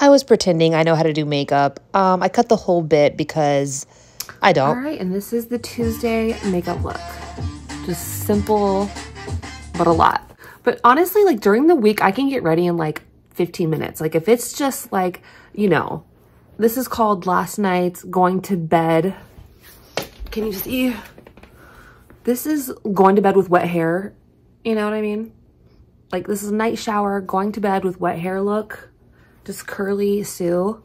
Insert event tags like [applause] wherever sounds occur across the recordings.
I was pretending I know how to do makeup. Um, I cut the whole bit because I don't. All right, and this is the Tuesday makeup look. Just simple, but a lot. But honestly, like during the week, I can get ready in like 15 minutes. Like if it's just like, you know, this is called last night's going to bed. Can you see? This is going to bed with wet hair. You know what I mean? Like this is a night shower, going to bed with wet hair look. Just curly Sue.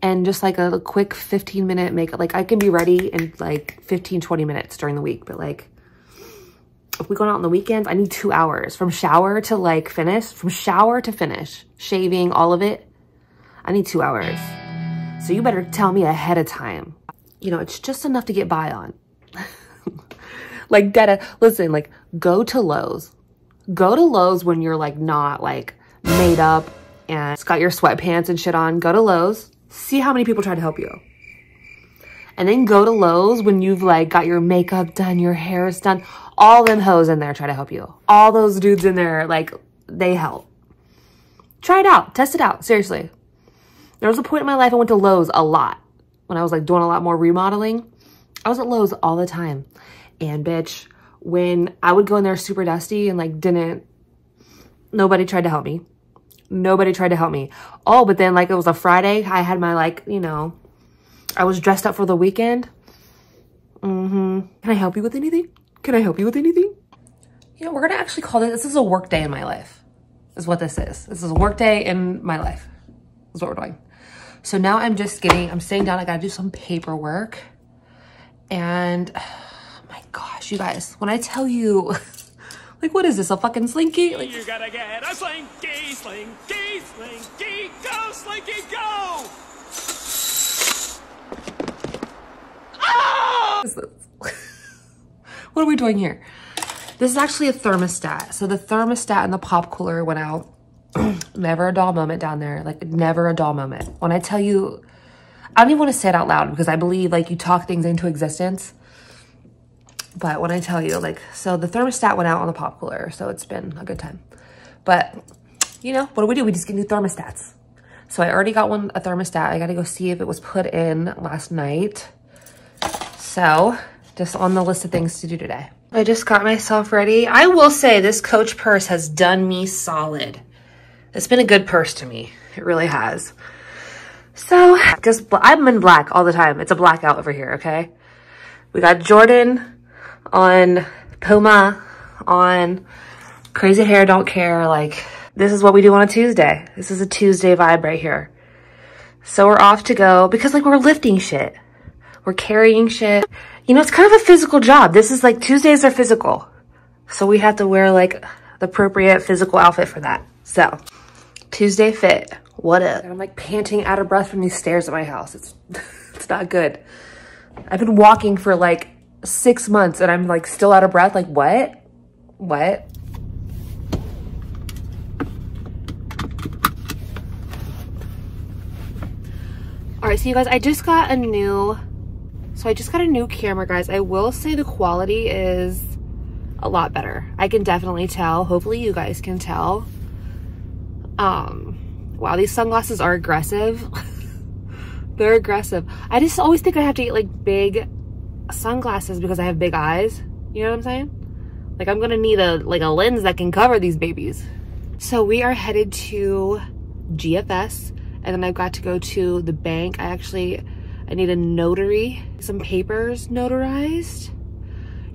And just like a quick 15 minute makeup. Like I can be ready in like 15, 20 minutes during the week. But like if we go out on the weekends, I need two hours from shower to like finish, from shower to finish, shaving, all of it. I need two hours. So you better tell me ahead of time. You know, it's just enough to get by on. [laughs] like, Detta, listen, like, go to Lowe's. Go to Lowe's when you're like not like made up and it's got your sweatpants and shit on. Go to Lowe's. See how many people try to help you. And then go to Lowe's when you've like got your makeup done, your hair is done. All them hoes in there try to help you. All those dudes in there, like, they help. Try it out. Test it out. Seriously. There was a point in my life I went to Lowe's a lot. When I was like doing a lot more remodeling. I was at Lowe's all the time. And bitch, when I would go in there super dusty and like didn't, nobody tried to help me. Nobody tried to help me. Oh, but then like it was a Friday. I had my like, you know, I was dressed up for the weekend. Mm-hmm. Can I help you with anything? Can I help you with anything? You know, we're gonna actually call this, this is a work day in my life, is what this is. This is a work day in my life, is what we're doing. So now I'm just getting, I'm sitting down, I gotta do some paperwork. And, oh [sighs] my gosh, you guys, when I tell you, [laughs] like, what is this, a fucking slinky? Like, You gotta get a slinky, slinky, slinky, go, slinky, go! what [laughs] are we doing here? This is actually a thermostat. So the thermostat and the pop cooler went out. [clears throat] never a dull moment down there. Like never a dull moment. When I tell you, I don't even want to say it out loud because I believe like you talk things into existence. But when I tell you like, so the thermostat went out on the pop cooler. So it's been a good time. But you know, what do we do? We just get new thermostats. So I already got one, a thermostat. I got to go see if it was put in last night. So just on the list of things to do today. I just got myself ready. I will say this Coach purse has done me solid. It's been a good purse to me. It really has. So, just I'm in black all the time. It's a blackout over here, okay? We got Jordan on Puma on Crazy Hair Don't Care. Like, this is what we do on a Tuesday. This is a Tuesday vibe right here. So we're off to go because like we're lifting shit. We're carrying shit. You know, it's kind of a physical job. This is like Tuesdays are physical. So we have to wear like the appropriate physical outfit for that. So Tuesday fit. What up? I'm like panting out of breath from these stairs at my house. It's, [laughs] it's not good. I've been walking for like six months and I'm like still out of breath. Like what? What? All right, so you guys, I just got a new, so I just got a new camera, guys. I will say the quality is a lot better. I can definitely tell. Hopefully you guys can tell. Um, wow, these sunglasses are aggressive. [laughs] They're aggressive. I just always think I have to get like big sunglasses because I have big eyes. You know what I'm saying? Like I'm gonna need a like a lens that can cover these babies. So we are headed to GFS and then I've got to go to the bank. I actually, I need a notary, some papers notarized.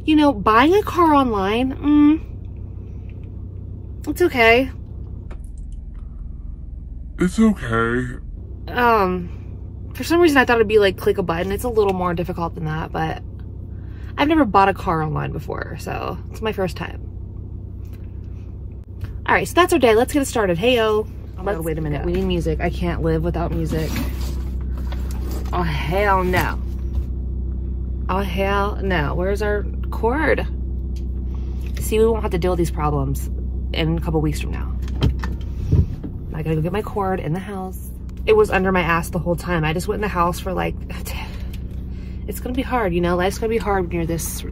You know, buying a car online, mm, it's okay. It's okay. Um, for some reason I thought it'd be like click a button. It's a little more difficult than that, but I've never bought a car online before, so it's my first time. All right, so that's our day. Let's get it started. Hey, yo. Let's, wait a minute. We need music. I can't live without music. Oh, hell no. Oh, hell no. Where's our cord? See, we won't have to deal with these problems in a couple weeks from now. I gotta go get my cord in the house. It was under my ass the whole time. I just went in the house for like, [sighs] it's gonna be hard, you know? Life's gonna be hard when you're this, [sighs]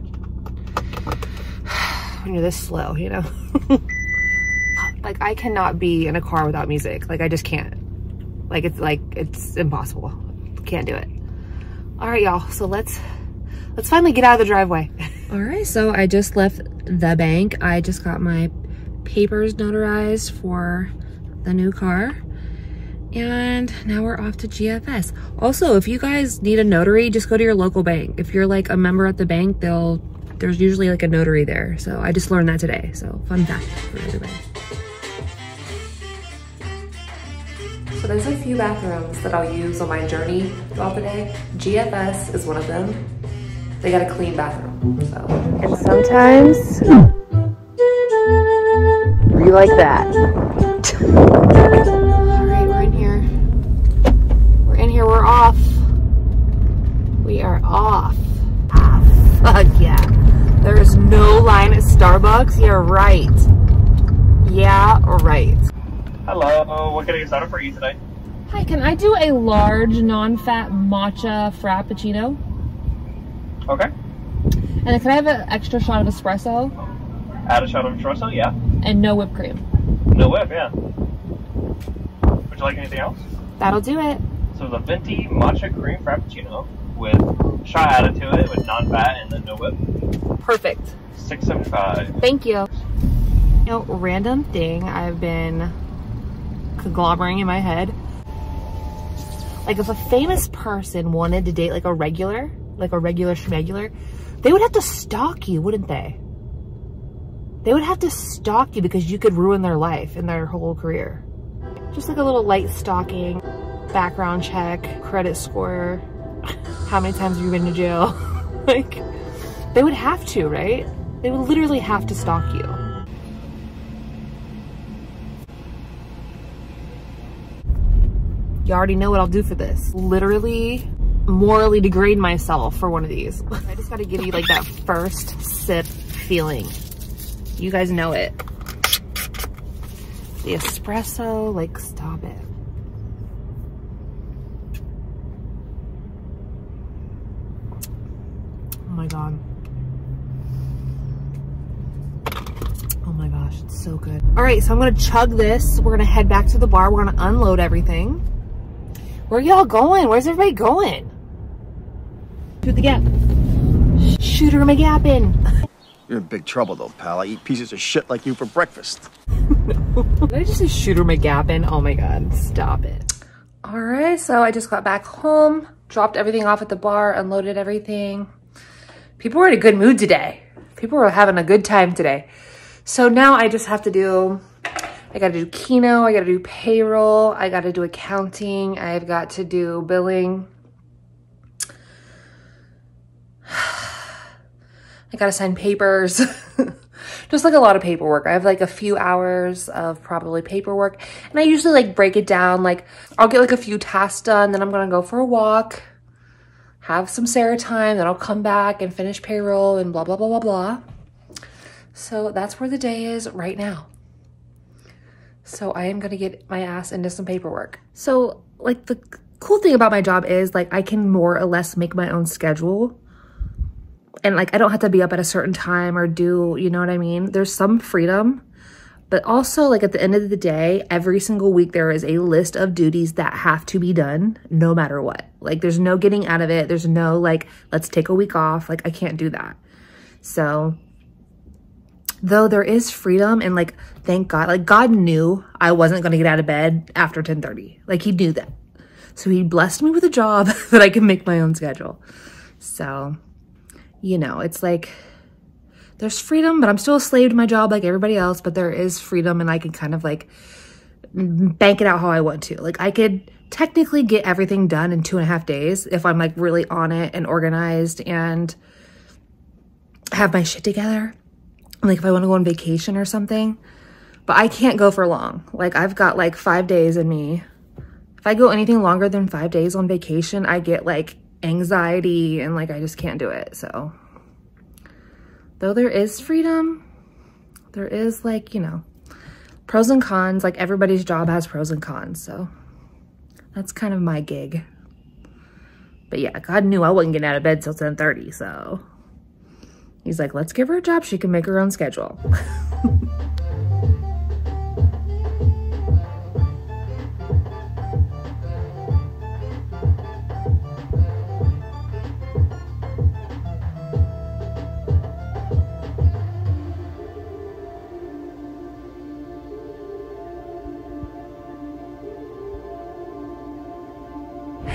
when you're this slow, you know? [laughs] like I cannot be in a car without music. Like I just can't. Like it's like, it's impossible. Can't do it. All right, y'all. So let's, let's finally get out of the driveway. [laughs] All right, so I just left the bank. I just got my papers notarized for the new car. And now we're off to GFS. Also, if you guys need a notary, just go to your local bank. If you're like a member at the bank, they'll there's usually like a notary there. So I just learned that today. So fun fact for everybody. So there's a few bathrooms that I'll use on my journey throughout the day. GFS is one of them. They got a clean bathroom, so. And sometimes you like that. [laughs] All right, we're in here. We're in here, we're off. We are off. Ah, fuck yeah. There is no line at Starbucks. You're right. Yeah, right. Hello, what can I get started for you today? Hi, can I do a large non-fat matcha frappuccino? Okay. And can I have an extra shot of espresso Add a shot of espresso, yeah. and no whipped cream? No whip, yeah. Would you like anything else? That'll do it. So the venti matcha cream frappuccino with shot added to it with non-fat and then no whip. Perfect. Six seventy five. Thank you. You know, random thing I've been conglomerating in my head. Like if a famous person wanted to date like a regular, like a regular schmegular, they would have to stalk you, wouldn't they? They would have to stalk you because you could ruin their life and their whole career. Just like a little light stalking, background check, credit score, how many times have you been to jail? [laughs] like, they would have to, right? They would literally have to stalk you. You already know what I'll do for this. Literally morally degrade myself for one of these. [laughs] I just gotta give you like that first sip feeling. You guys know it. The espresso, like stop it. My God. Oh my gosh, it's so good. All right, so I'm gonna chug this. We're gonna head back to the bar. We're gonna unload everything. Where y'all going? Where's everybody going? Shoot the gap. Shooter McGappin. [laughs] You're in big trouble though, pal. I eat pieces of shit like you for breakfast. [laughs] Did I just say Shooter McGappin? Oh my god, stop it. All right, so I just got back home, dropped everything off at the bar, unloaded everything. People were in a good mood today. People were having a good time today. So now I just have to do, I gotta do Keno, I gotta do payroll, I gotta do accounting, I've got to do billing. [sighs] I gotta sign papers. [laughs] Just like a lot of paperwork. I have like a few hours of probably paperwork. And I usually like break it down. Like I'll get like a few tasks done. Then I'm gonna go for a walk. Have some Sara time. Then I'll come back and finish payroll and blah, blah, blah, blah, blah. So that's where the day is right now. So I am gonna get my ass into some paperwork. So like the cool thing about my job is like I can more or less make my own schedule and like I don't have to be up at a certain time or do, you know what I mean? There's some freedom, but also like at the end of the day, every single week there is a list of duties that have to be done no matter what. Like there's no getting out of it. There's no like, let's take a week off. Like I can't do that. So though there is freedom and like, thank God, like God knew I wasn't going to get out of bed after 1030. Like he knew that. So he blessed me with a job [laughs] that I can make my own schedule. So you know, it's like there's freedom, but I'm still a slave to my job like everybody else, but there is freedom and I can kind of like bank it out how I want to. Like I could technically get everything done in two and a half days if I'm like really on it and organized and have my shit together. Like if I want to go on vacation or something, but I can't go for long. Like I've got like five days in me. If I go anything longer than five days on vacation, I get like anxiety and like I just can't do it. So though there is freedom, there is like, you know, pros and cons. Like everybody's job has pros and cons. So that's kind of my gig. But yeah, God knew I wasn't getting out of bed till 1030. So he's like, let's give her a job. She can make her own schedule. [laughs]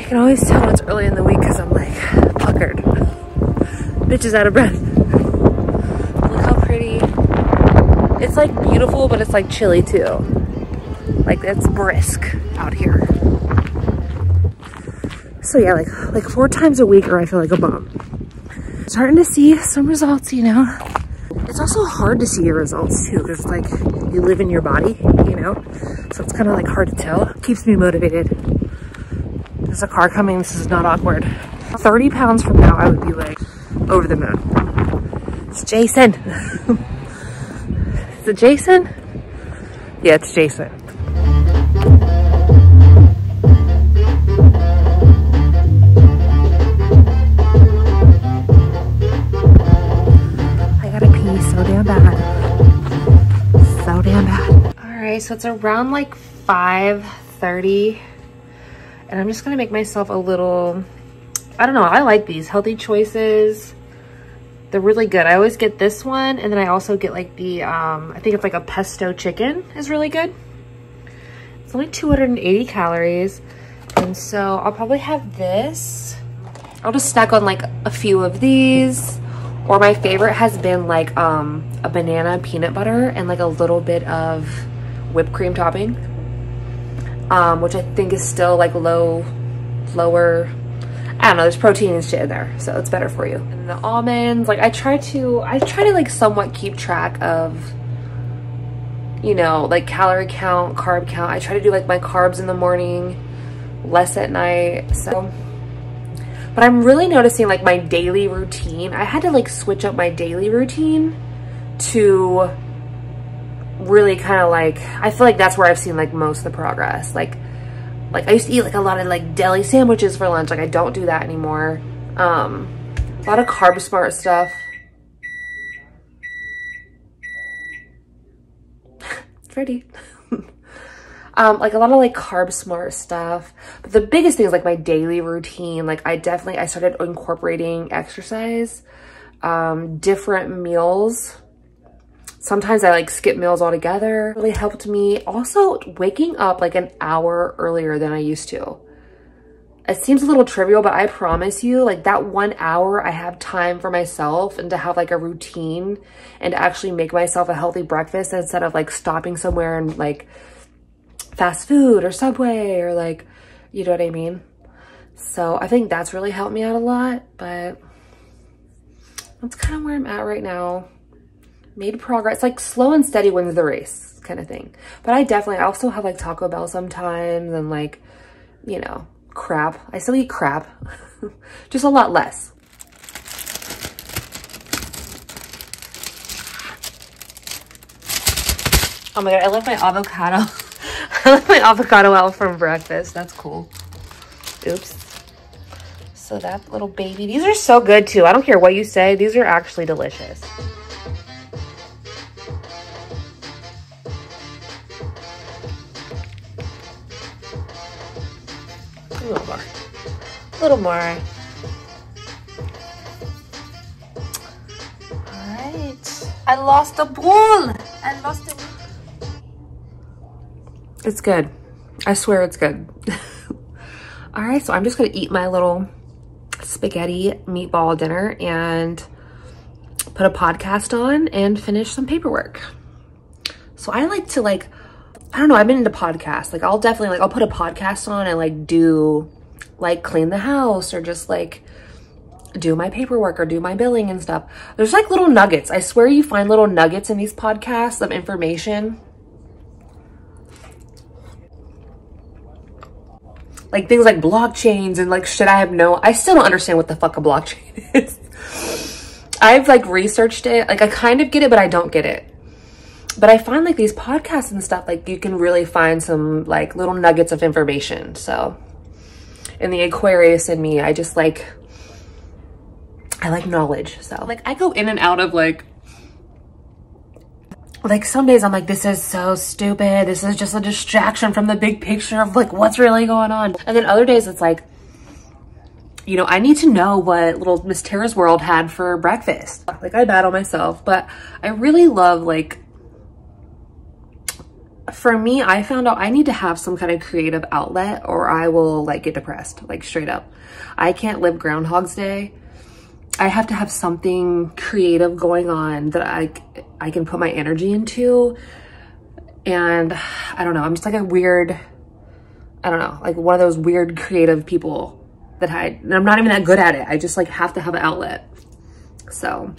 can always tell when it's early in the week because I'm like puckered. Bitch is out of breath. Look how pretty. It's like beautiful, but it's like chilly too. Like it's brisk out here. So yeah, like like four times a week or I feel like a bum. Starting to see some results, you know. It's also hard to see your results too, because like you live in your body, you know? So it's kind of like hard to tell. Keeps me motivated. There's a car coming, this is not awkward. 30 pounds from now, I would be like over the moon. It's Jason. [laughs] is it Jason? Yeah, it's Jason. I gotta pee so damn bad. So damn bad. All right, so it's around like 5.30 and I'm just gonna make myself a little, I don't know, I like these healthy choices. They're really good. I always get this one and then I also get like the, um, I think it's like a pesto chicken is really good. It's only 280 calories. And so I'll probably have this. I'll just snack on like a few of these. Or my favorite has been like um, a banana peanut butter and like a little bit of whipped cream topping. Um, which I think is still like low, lower, I don't know, there's protein and shit in there. So it's better for you. And the almonds, like I try to, I try to like somewhat keep track of you know, like calorie count, carb count. I try to do like my carbs in the morning, less at night. So, but I'm really noticing like my daily routine. I had to like switch up my daily routine to really kind of like, I feel like that's where I've seen like most of the progress. Like, like I used to eat like a lot of like deli sandwiches for lunch. Like I don't do that anymore. Um, a lot of carb smart stuff. [laughs] pretty. [laughs] um, like a lot of like carb smart stuff. But the biggest thing is like my daily routine. Like I definitely, I started incorporating exercise, um, different meals. Sometimes I like skip meals altogether. Really helped me. Also waking up like an hour earlier than I used to. It seems a little trivial, but I promise you, like that one hour I have time for myself and to have like a routine and actually make myself a healthy breakfast instead of like stopping somewhere and like fast food or Subway or like, you know what I mean? So I think that's really helped me out a lot, but that's kind of where I'm at right now. Made progress, like slow and steady wins the race kind of thing. But I definitely, I also have like Taco Bell sometimes and like, you know, crap. I still eat crap, [laughs] just a lot less. Oh my god, I left my avocado. [laughs] I left my avocado out from breakfast. That's cool. Oops. So that little baby, these are so good too. I don't care what you say. These are actually delicious. A little more. A little more. Alright. I lost the ball. I lost it. It's good. I swear it's good. [laughs] Alright, so I'm just gonna eat my little spaghetti meatball dinner and put a podcast on and finish some paperwork. So I like to like I don't know, I've been into podcasts. Like I'll definitely like I'll put a podcast on and like do like clean the house or just like do my paperwork or do my billing and stuff. There's like little nuggets. I swear you find little nuggets in these podcasts of information. Like things like blockchains and like shit I have no, I still don't understand what the fuck a blockchain [laughs] is. I've like researched it. Like I kind of get it, but I don't get it but I find like these podcasts and stuff, like you can really find some like little nuggets of information. So in the Aquarius in me, I just like, I like knowledge. So like I go in and out of like, like some days I'm like, this is so stupid. This is just a distraction from the big picture of like what's really going on. And then other days it's like, you know, I need to know what little Miss Tara's World had for breakfast. Like I battle myself, but I really love like for me, I found out I need to have some kind of creative outlet or I will like get depressed, like straight up. I can't live Groundhog's Day. I have to have something creative going on that I, I can put my energy into. And I don't know, I'm just like a weird, I don't know, like one of those weird creative people that I, I'm not even that good at it. I just like have to have an outlet. So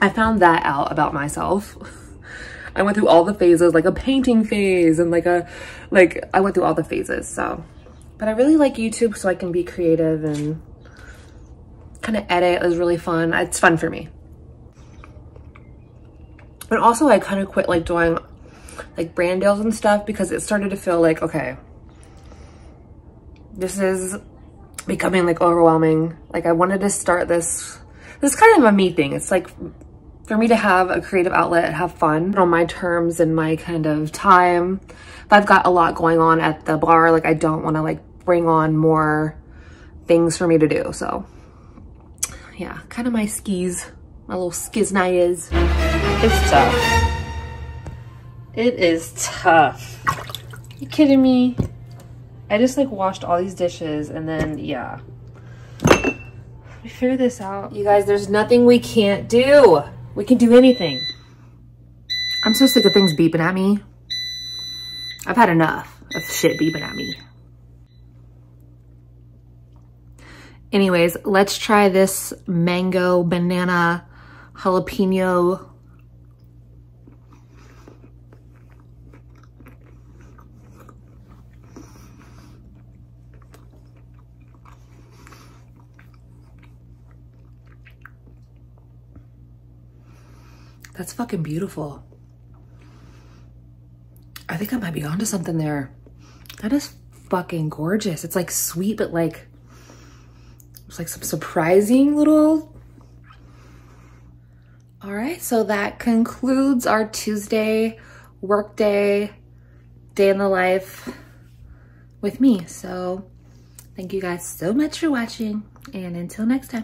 I found that out about myself. [laughs] I went through all the phases, like a painting phase and like a, like I went through all the phases. So, but I really like YouTube so I can be creative and kind of edit is really fun. It's fun for me. But also I kind of quit like doing like brand deals and stuff because it started to feel like, okay, this is becoming like overwhelming. Like I wanted to start this, this is kind of a me thing. It's like for me to have a creative outlet, have fun on my terms and my kind of time. If I've got a lot going on at the bar, like I don't want to like bring on more things for me to do. So yeah, kind of my skis, my little skiznayas. It's tough. It is tough. You kidding me? I just like washed all these dishes and then, yeah. We figure this out. You guys, there's nothing we can't do. We can do anything. I'm so sick of things beeping at me. I've had enough of shit beeping at me. Anyways, let's try this mango banana jalapeno That's fucking beautiful. I think I might be onto something there. That is fucking gorgeous. It's like sweet, but like, it's like some surprising little. All right, so that concludes our Tuesday workday, day in the life with me. So thank you guys so much for watching and until next time.